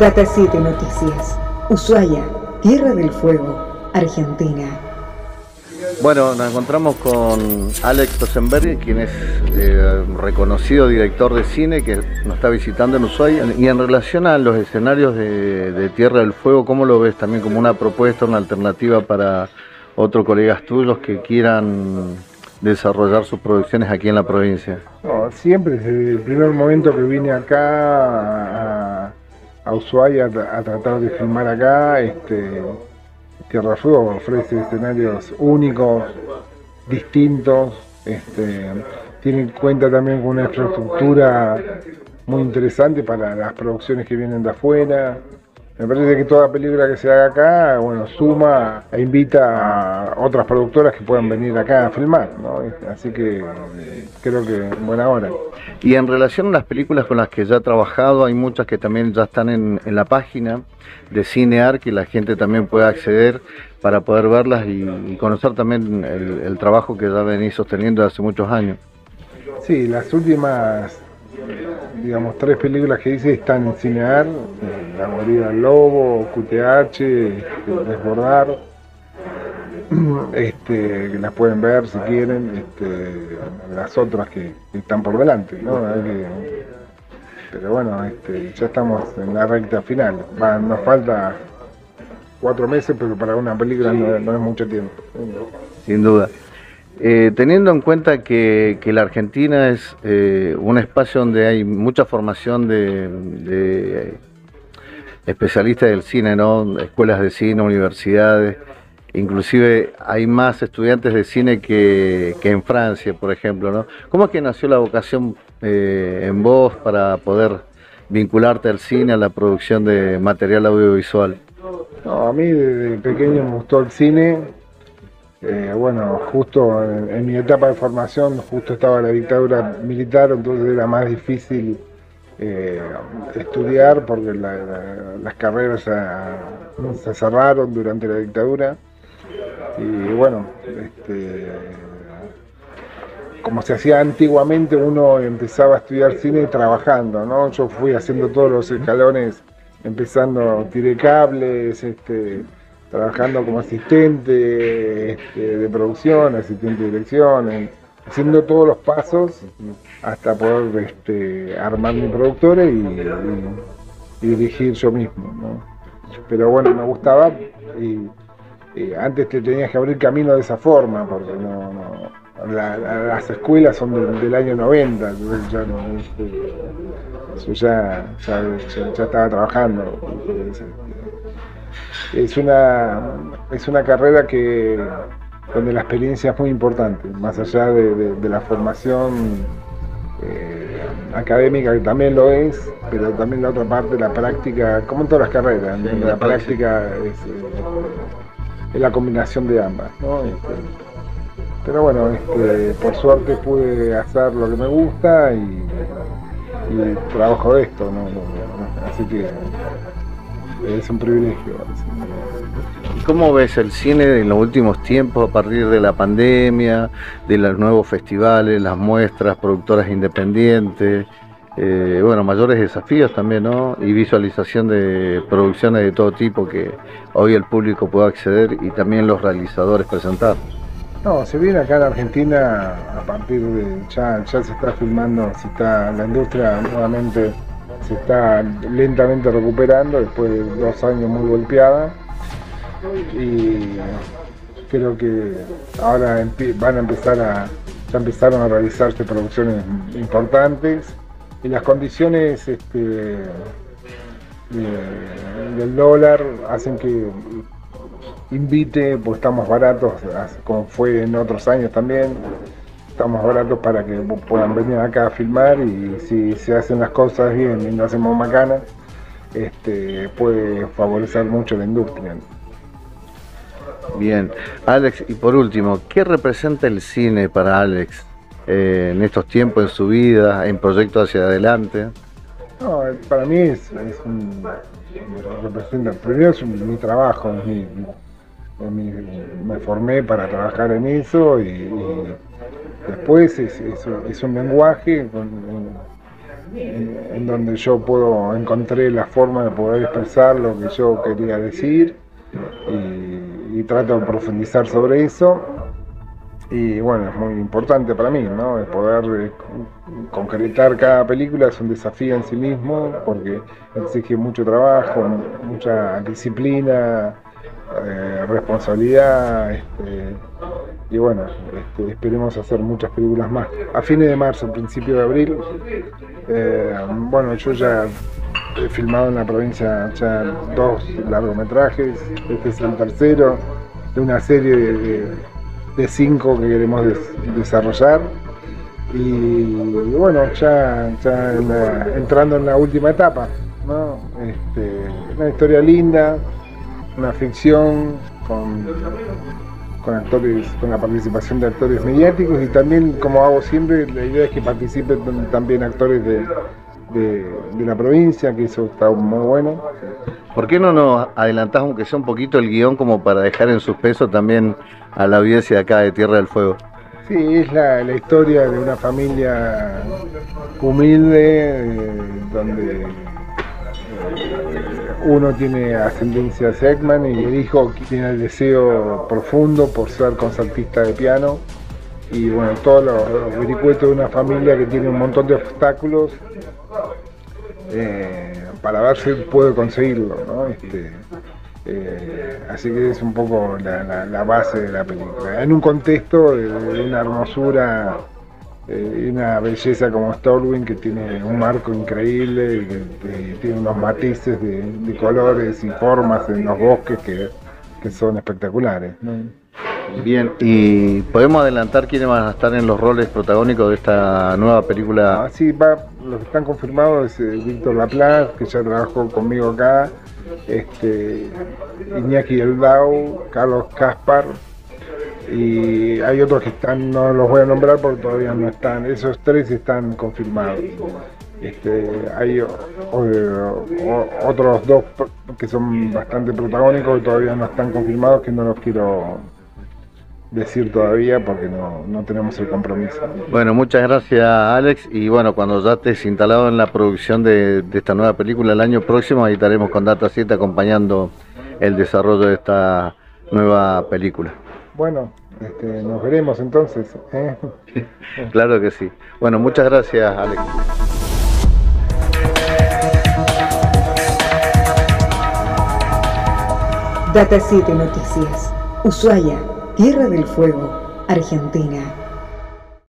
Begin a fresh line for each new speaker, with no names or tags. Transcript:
Data 7 Noticias. Ushuaia, Tierra del Fuego, Argentina.
Bueno, nos encontramos con Alex Tosenberg, quien es eh, reconocido director de cine que nos está visitando en Ushuaia. Y en relación a los escenarios de, Tierra del Fuego, ¿cómo lo ves también como una propuesta, una alternativa para otros colegas tuyos que quieran desarrollar sus producciones aquí en la provincia?
siempre, desde el primer momento que vine acá a, Ushuaia a, tratar de filmar acá, este, Tierra Fuego ofrece escenarios únicos, distintos, este, tiene en cuenta también con una infraestructura muy interesante para las producciones que vienen de afuera. Me parece que toda película que se haga acá, bueno, suma e invita a otras productoras que puedan venir acá a filmar, ¿no? Así que creo que buena hora.
Y en relación a las películas con las que ya he trabajado, hay muchas que también ya están en, la página de Cinear, que la gente también puede acceder para poder verlas y, conocer también el, trabajo que ya venís sosteniendo hace muchos años.
Sí, las últimas digamos, tres películas que hice están en Cinear, eh, La Morida del Lobo, QTH, Desbordar, este, que las pueden ver si quieren, este, las otras que, están por delante, pero bueno, este, ya estamos en la recta final, nos falta cuatro meses, pero para una película no es mucho tiempo.
Sin duda. Eh, teniendo en cuenta que, la Argentina es eh, un espacio donde hay mucha formación de, especialistas del cine, ¿no? escuelas de cine, universidades, inclusive hay más estudiantes de cine que, en Francia, por ejemplo. ¿no? ¿Cómo es que nació la vocación eh, en vos para poder vincularte al cine, a la producción de material audiovisual?
a mí desde pequeño me gustó el cine, eh, bueno, justo en, mi etapa de formación, justo estaba la dictadura militar, entonces era más difícil eh, estudiar porque las carreras se cerraron durante la dictadura. Y bueno, este, como se hacía antiguamente, uno empezaba a estudiar cine trabajando, ¿no? Yo fui haciendo todos los escalones, empezando, tiré cables, este, trabajando como asistente este, de producción, asistente de dirección, haciendo todos los pasos hasta poder este, armar mi productora y, dirigir yo mismo. Pero bueno, me gustaba y, antes te tenías que abrir camino de esa forma, porque no, las escuelas son del año 90, entonces ya, no, este, ya, ya, estaba trabajando es una, es una carrera que donde la experiencia es muy importante, más allá de, la formación eh, académica, que también lo es, pero también la otra parte, la práctica, como en todas las carreras, la, práctica. es, eh, es, la combinación de ambas. Este, pero bueno, este, por suerte pude hacer lo que me gusta y, trabajo de esto, así que es un privilegio.
¿Y cómo ves el cine en los últimos tiempos a partir de la pandemia, de los nuevos festivales, las muestras, productoras independientes? Eh, bueno, mayores desafíos también, ¿no? Y visualización de producciones de todo tipo que hoy el público puede acceder y también los realizadores presentar.
No, se viene acá en Argentina a partir de, ya, ya se está filmando, se está la industria nuevamente se está lentamente recuperando después de dos años muy golpeada. Y creo que ahora van a empezar a ya empezaron a realizarse producciones importantes. Y las condiciones este, del dólar hacen que invite, pues estamos baratos, como fue en otros años también, estamos baratos para que puedan venir acá a filmar y si se hacen las cosas bien y no hacemos macanas, este, puede favorecer mucho la industria.
Bien, Alex, y por último, ¿qué representa el cine para Alex eh, en estos tiempos, en su vida, en proyectos hacia adelante?
No, para mí es, un, representa, primero es mi trabajo, me formé para trabajar en eso y Después es, un lenguaje en donde yo puedo encontré la forma de poder expresar lo que yo quería decir y, trato de profundizar sobre eso. Y bueno, es muy importante para mí, ¿no? El poder eh, concretar cada película es un desafío en sí mismo porque exige mucho trabajo, mucha disciplina, eh, responsabilidad. Este, y bueno, este, esperemos hacer muchas películas más. A fines de marzo, principio de abril, eh, bueno, yo ya he filmado en la provincia ya dos largometrajes, este es el tercero de una serie de, cinco que queremos desarrollar. Y, bueno, ya, entrando en la última etapa, este, una historia linda, una ficción con con actores, con la participación de actores mediáticos y también, como hago siempre, la idea es que participen también actores de, la provincia, que eso está muy bueno.
¿Por qué no nos adelantás, aunque sea un poquito, el guion como para dejar en suspenso también a la audiencia de acá de Tierra del Fuego?
Sí, es la, historia de una familia humilde, eh, donde uno tiene ascendencia Segman y el hijo tiene el deseo profundo por ser concertista de piano. Y bueno, todos los, vericuetos de una familia que tiene un montón de obstáculos eh, para ver si puede conseguirlo. Este, eh, así que es un poco la, base de la película. En un contexto de una hermosura eh, una belleza como Storwin que tiene un marco increíble y que, tiene unos matices de, colores y formas en los bosques que, son espectaculares.
Bien, ¿y podemos adelantar quiénes van a estar en los roles protagónicos de esta nueva película?
Ah, sí, va, los que están confirmados es eh, Víctor Laplace, que ya trabajó conmigo acá, este, Iñaki Eldau, Carlos Caspar, y hay otros que están, no los voy a nombrar porque todavía no están, esos tres están confirmados. Este, hay otros dos que son bastante protagónicos y todavía no están confirmados que no los quiero decir todavía porque no, tenemos el compromiso.
Bueno, muchas gracias Alex y bueno, cuando ya estés instalado en la producción de, de esta nueva película el año próximo, ahí estaremos con Data 7 acompañando el desarrollo de esta nueva película.
Bueno, este, nos veremos entonces. ¿eh?
claro que sí. Bueno, muchas gracias, Alex.
Data 7 Noticias. Ushuaia, Tierra del Fuego, Argentina.